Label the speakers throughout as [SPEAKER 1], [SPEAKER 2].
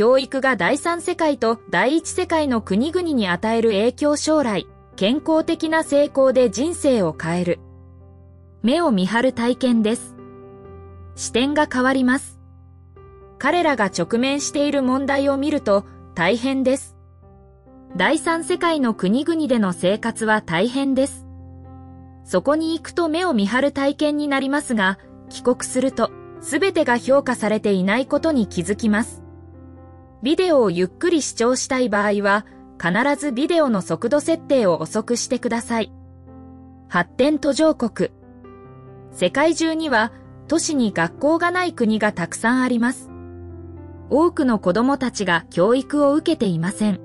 [SPEAKER 1] 教育が第三世界と第一世界の国々に与える影響将来、健康的な成功で人生を変える。目を見張る体験です。視点が変わります。彼らが直面している問題を見ると大変です。第三世界の国々での生活は大変です。そこに行くと目を見張る体験になりますが、帰国すると全てが評価されていないことに気づきます。ビデオをゆっくり視聴したい場合は、必ずビデオの速度設定を遅くしてください。発展途上国。世界中には都市に学校がない国がたくさんあります。多くの子供たちが教育を受けていません。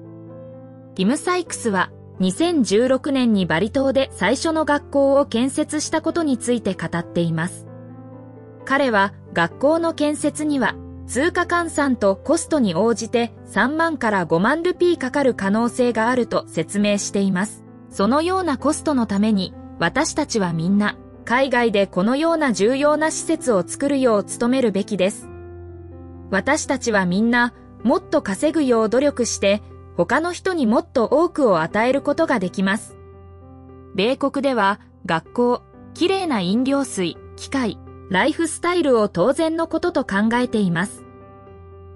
[SPEAKER 1] ティム・サイクスは2016年にバリ島で最初の学校を建設したことについて語っています。彼は学校の建設には通貨換算とコストに応じて3万から5万ルピーかかる可能性があると説明しています。そのようなコストのために私たちはみんな海外でこのような重要な施設を作るよう努めるべきです。私たちはみんなもっと稼ぐよう努力して他の人にもっと多くを与えることができます。米国では学校、きれいな飲料水、機械、ライフスタイルを当然のことと考えています。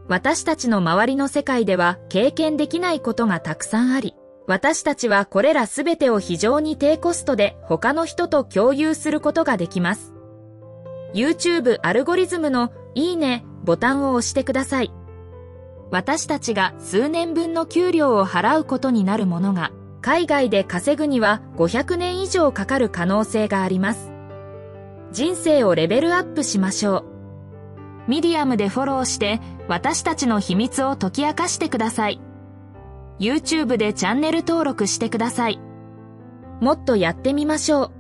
[SPEAKER 1] 私たちの周りの世界では経験できないことがたくさんあり、私たちはこれらすべてを非常に低コストで他の人と共有することができます。YouTube アルゴリズムのいいねボタンを押してください。私たちが数年分の給料を払うことになるものが、海外で稼ぐには500年以上かかる可能性があります。人生をレベルアップしましょう。ミディアムでフォローして私たちの秘密を解き明かしてください。YouTube でチャンネル登録してください。もっとやってみましょう。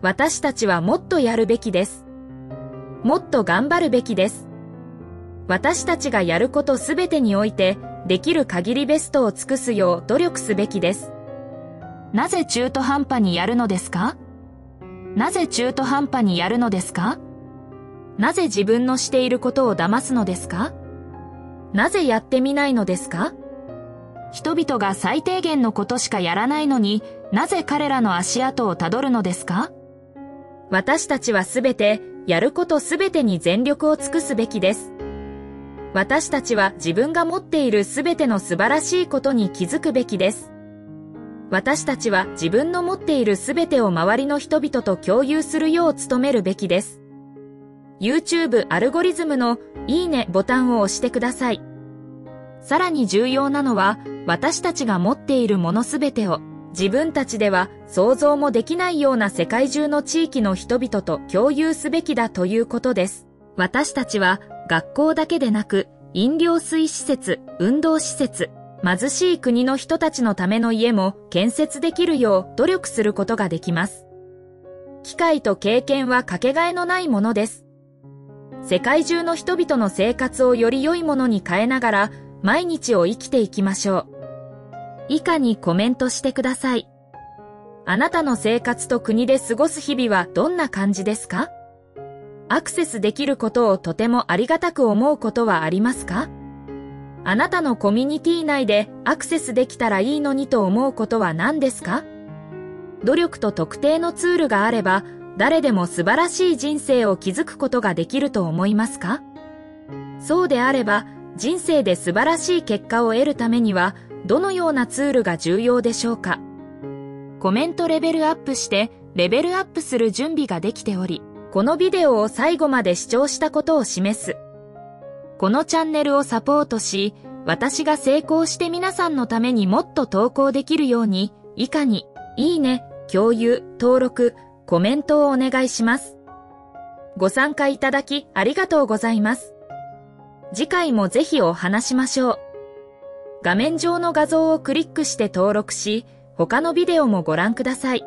[SPEAKER 1] 私たちはもっとやるべきです。もっと頑張るべきです。私たちがやることすべてにおいて、できる限りベストを尽くすよう努力すべきです。なぜ中途半端にやるのですか？なぜ中途半端にやるのですか？なぜ自分のしていることを騙すのですか？なぜやってみないのですか？人々が最低限のことしかやらないのになぜ彼らの足跡をたどるのですか？私たちはすべてやることすべてに全力を尽くすべきです。私たちは自分が持っているすべての素晴らしいことに気づくべきです。私たちは自分の持っているすべてを周りの人々と共有するよう努めるべきです。YouTube アルゴリズムのいいねボタンを押してください。さらに重要なのは私たちが持っているものすべてを自分たちでは想像もできないような世界中の地域の人々と共有すべきだということです。私たちは学校だけでなく飲料水施設、運動施設、貧しい国の人たちのための家も建設できるよう努力することができます。機会と経験はかけがえのないものです。世界中の人々の生活をより良いものに変えながら毎日を生きていきましょう。以下にコメントしてください。あなたの生活と国で過ごす日々はどんな感じですか？アクセスできることをとてもありがたく思うことはありますか？あなたのコミュニティ内でアクセスできたらいいのにと思うことは何ですか？努力と特定のツールがあれば誰でも素晴らしい人生を築くことができると思いますか？そうであれば人生で素晴らしい結果を得るためにはどのようなツールが重要でしょうか？コメントレベルアップしてレベルアップする準備ができておりこのビデオを最後まで視聴したことを示す。このチャンネルをサポートし、私が成功して皆さんのためにもっと投稿できるように、以下に、いいね、共有、登録、コメントをお願いします。ご参加いただきありがとうございます。次回もぜひお話しましょう。画面上の画像をクリックして登録し、他のビデオもご覧ください。